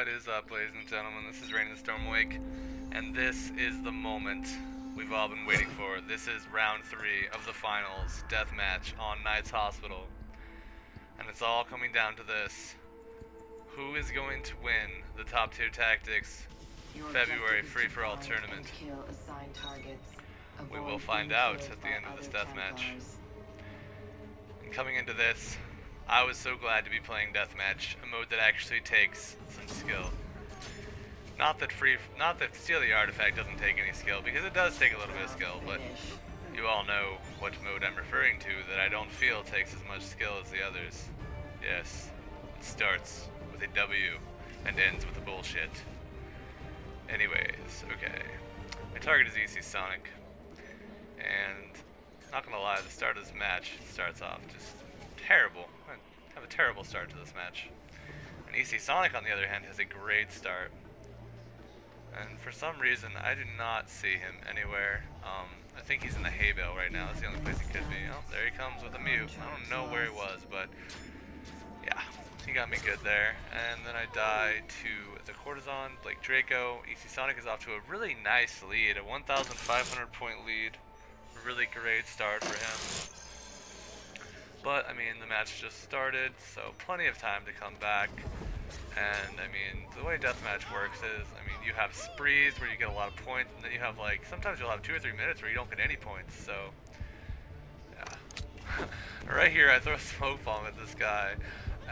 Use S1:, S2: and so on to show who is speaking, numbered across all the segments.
S1: What is up, ladies and gentlemen? This is Rain in the Stormwake, and this is the moment we've all been waiting for. This is round three of the finals, deathmatch on Knights Hospital. And it's all coming down to this. Who is going to win the top tier tactics
S2: Your
S1: February
S2: objective is to
S1: free-for-all tournament?
S2: and kill assigned targets.
S1: We will find out at the end of this deathmatch. And coming into this, I was so glad to be playing deathmatch, a mode that actually takes some skill. Not that free, not that steal the artifact doesn't take any skill, because it does take a little bit of skill, but you all know what mode I'm referring to that I don't feel takes as much skill as the others. Yes, it starts with a W and ends with a bullshit. Anyways, okay. My target is EC Sonic. And not gonna lie, the start of this match starts off just terrible. I have a terrible start to this match. And EC Sonic, on the other hand, has a great start. And for some reason, I do not see him anywhere. Um, I think he's in the hay bale right now. That's the only place he could be. Oh, there he comes with a mute. I don't know where he was, but yeah, he got me good there. And then I die to the Courtesan, Blake Draco. EC Sonic is off to a really nice lead, a 1,500 point lead. Really great start for him. But, I mean, the match just started, so plenty of time to come back. And, I mean, the way deathmatch works is, I mean, you have sprees where you get a lot of points, and then you have, like, sometimes you'll have two or three minutes where you don't get any points, so, yeah. right here, I throw a smoke bomb at this guy,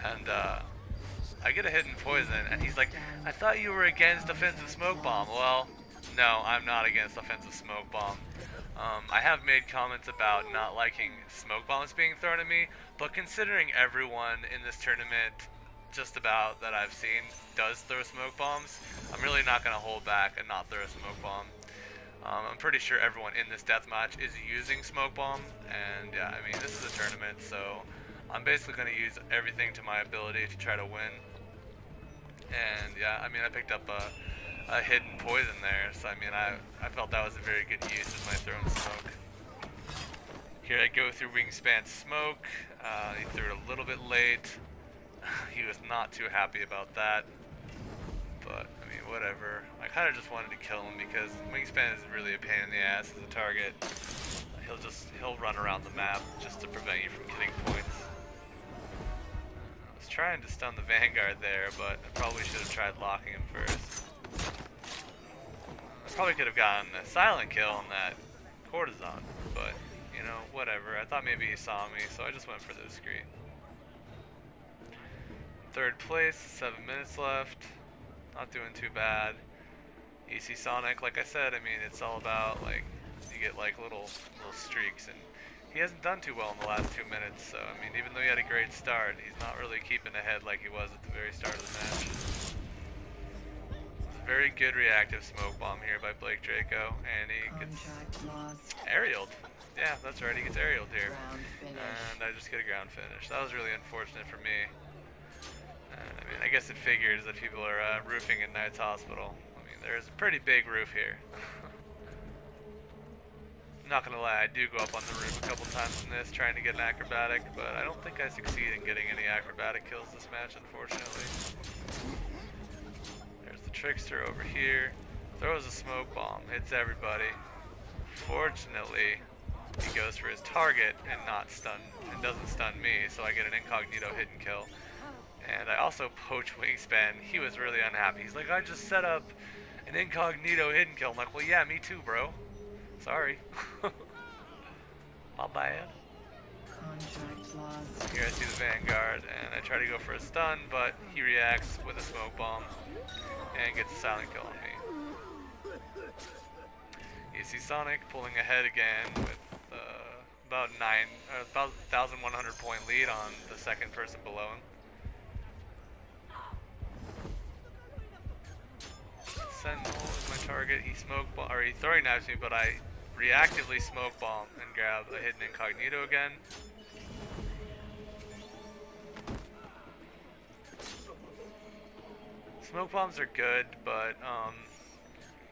S1: and, uh, I get a hidden poison, and he's like, I thought you were against offensive smoke bomb. Well, no, I'm not against offensive smoke bomb. Um, I have made comments about not liking smoke bombs being thrown at me, but considering everyone in this tournament, just about that I've seen, does throw smoke bombs, I'm really not going to hold back and not throw a smoke bomb. Um, I'm pretty sure everyone in this deathmatch is using smoke bomb, and yeah, I mean, this is a tournament, so I'm basically going to use everything to my ability to try to win. And yeah, I mean, I picked up a, a hidden poison there, so I mean, I, I felt that was a very good use of my thrown smoke. Here I go through Wingspan Smoke. Uh, he threw it a little bit late. he was not too happy about that. But, I mean, whatever. I kind of just wanted to kill him because Wingspan is really a pain in the ass as a target. He'll just, he'll run around the map just to prevent you from getting points. I was trying to stun the Vanguard there, but I probably should have tried locking him first. Probably could have gotten a silent kill on that Courtesan, but, you know, whatever. I thought maybe he saw me, so I just went for the discreet. Third place, seven minutes left. Not doing too bad. EC Sonic, like I said, I mean, it's all about, like, you get, like, little, little streaks, and he hasn't done too well in the last two minutes, so, I mean, even though he had a great start, he's not really keeping ahead like he was at the very start of the match. Very good reactive smoke bomb here by Blake Draco, and he gets aerialed. Yeah, that's right, he gets aerialed here. And I just get a ground finish. That was really unfortunate for me. And, I mean, I guess it figures that people are uh, roofing at Knights Hospital. I mean, there's a pretty big roof here. Not gonna lie, I do go up on the roof a couple times in this, trying to get an acrobatic, but I don't think I succeed in getting any acrobatic kills this match, unfortunately. The trickster over here. Throws a smoke bomb, hits everybody. Fortunately, he goes for his target and not stun and doesn't stun me, so I get an incognito hidden kill. And I also poach Wingspan. He was really unhappy. He's like, I just set up an incognito hidden kill. I'm like, well, yeah, me too, bro. Sorry. My bad. Here I see the Vanguard, and I try to go for a stun, but he reacts with a smoke bomb and gets a silent kill on me. EC Sonic pulling ahead again with uh, about nine, uh, about 1,100 point lead on the second person below him. Sentinel is my target. He smoke bomb, or he throwing knives me, but I reactively smoke bomb and grab a hidden incognito again. Smoke bombs are good, but um,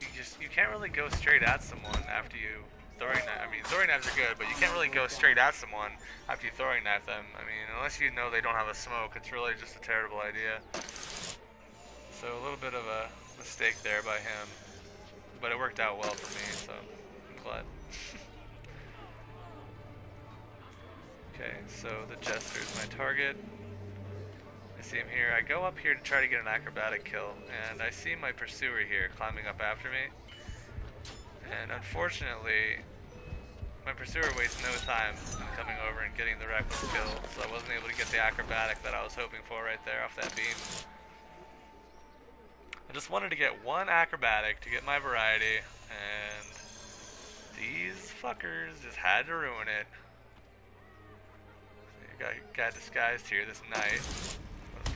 S1: you just you can't really go straight at someone after you throwing. I mean, throwing knives are good, but you can't really go straight at someone after you throwing knife them. I mean, unless you know they don't have a smoke, it's really just a terrible idea. So a little bit of a mistake there by him, but it worked out well for me, so I'm glad. okay, so the Jester is my target. See him here. I go up here to try to get an acrobatic kill, and I see my pursuer here climbing up after me. And unfortunately, my pursuer wastes no time in coming over and getting the reckless kill, so I wasn't able to get the acrobatic that I was hoping for right there off that beam. I just wanted to get one acrobatic to get my variety, and these fuckers just had to ruin it. Got guy disguised here, this knight.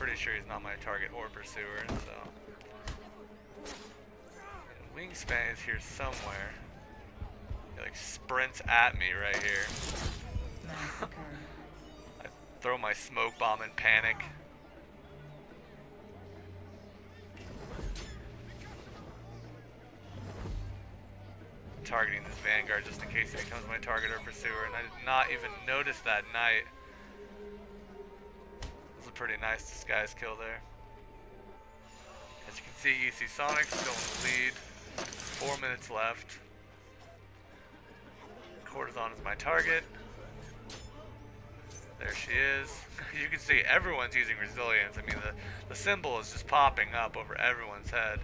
S1: I'm pretty sure he's not my target or pursuer, so. And Wingspan is here somewhere. He like sprints at me right here. I throw my smoke bomb in panic. Targeting this Vanguard just in case he becomes my target or pursuer, and I did not even notice that knight. A pretty nice disguise kill there. As you can see, EC Sonic still in the lead. Four minutes left. Courtesan is my target. There she is. You can see everyone's using resilience. I mean, the, the symbol is just popping up over everyone's head.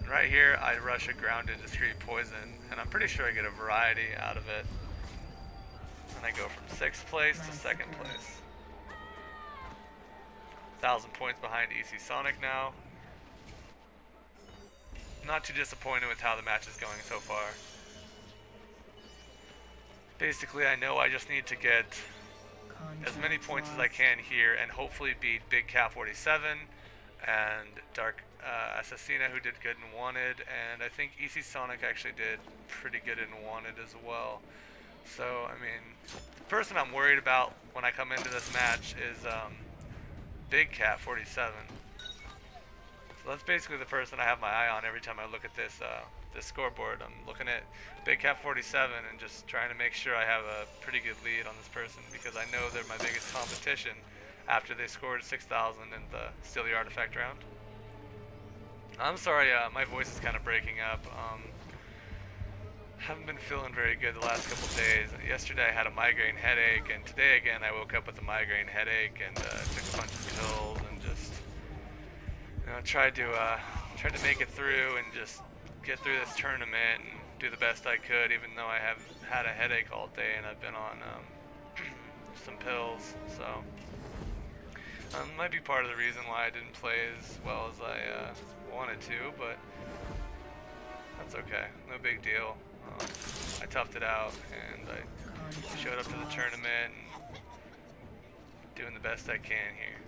S1: And right here, I rush a grounded discreet poison, and I'm pretty sure I get a variety out of it. And I go from sixth place to second place. Thousand points behind EC Sonic now. Not too disappointed with how the match is going so far. Basically, I know I just need to get as many points as I can here and hopefully beat Big Cat 47 and Dark uh, Assassina who did good and wanted and I think EC Sonic actually did pretty good and wanted as well. So I mean the person I'm worried about when I come into this match is um, Big Cat 47. So that's basically the person I have my eye on every time I look at this uh, this scoreboard. I'm looking at Big Cat 47 and just trying to make sure I have a pretty good lead on this person because I know they're my biggest competition after they scored 6,000 in the Steal the Artifact round. I'm sorry, uh, my voice is kind of breaking up. Um, haven't been feeling very good the last couple days. Yesterday I had a migraine headache, and today again I woke up with a migraine headache and uh, took a bunch of pills and just, you know, tried to uh, tried to make it through and just get through this tournament and do the best I could, even though I have had a headache all day and I've been on um, some pills. So um, might be part of the reason why I didn't play as well as I uh, wanted to, but that's okay. No big deal. Um, I toughed it out and I showed up to the tournament and doing the best I can here.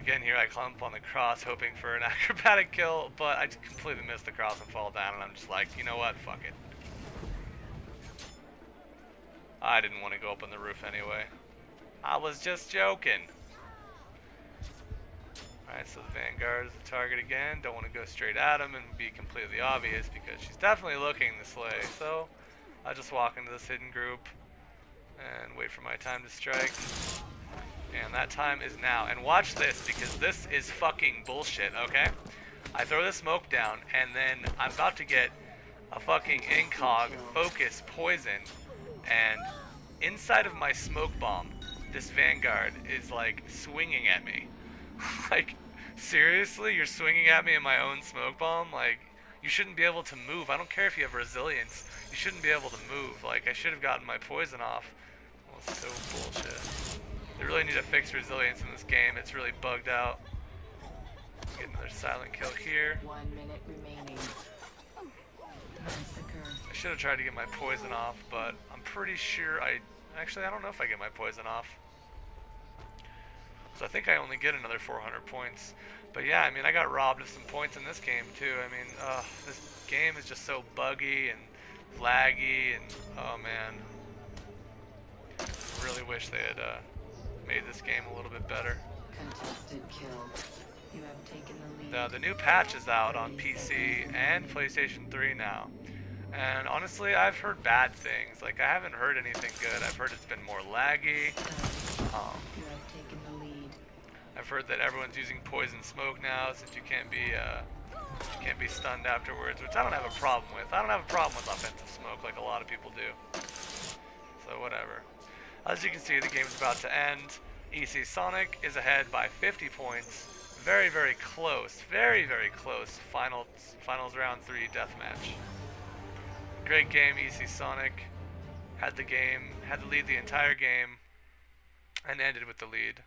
S1: Again, here I clump on the cross, hoping for an acrobatic kill, but I just completely miss the cross and fall down, and I'm just like, you know what, fuck it. I didn't want to go up on the roof anyway. I was just joking. Alright, so the Vanguard is the target again. Don't want to go straight at him and be completely obvious because she's definitely looking this way. So I'll just walk into this hidden group and wait for my time to strike. And that time is now. And watch this, because this is fucking bullshit, okay? I throw the smoke down, and then I'm about to get a fucking incog focus poison, and inside of my smoke bomb, this Vanguard is like swinging at me. like, seriously? You're swinging at me in my own smoke bomb? Like, you shouldn't be able to move. I don't care if you have resilience. You shouldn't be able to move. Like, I should have gotten my poison off. So bullshit. They really need to fix resilience in this game. It's really bugged out. Get another silent kill here.
S2: One minute remaining.
S1: I should have tried to get my poison off, but I'm pretty sure I... Actually, I don't know if I get my poison off. So I think I only get another 400 points. But yeah, I mean, I got robbed of some points in this game too. I mean, uh, this game is just so buggy and laggy and... Oh man. Really wish they had uh, made this game a little bit better.
S2: Contested kill. You have taken the lead.
S1: Now, the new patch is out on PC and PlayStation 3 now. And honestly, I've heard bad things. Like, I haven't heard anything good. I've heard it's been more laggy. Um,
S2: You have taken the lead.
S1: I've heard that everyone's using poison smoke now since you can't be uh, can't be stunned afterwards, which I don't have a problem with. I don't have a problem with offensive smoke like a lot of people do. So whatever. As you can see, the game is about to end. EC Sonic is ahead by 50 points. Very, very close. Very, very close. Finals, finals round three deathmatch. Great game, EC Sonic. Had the game, had the lead the entire game, and ended with the lead.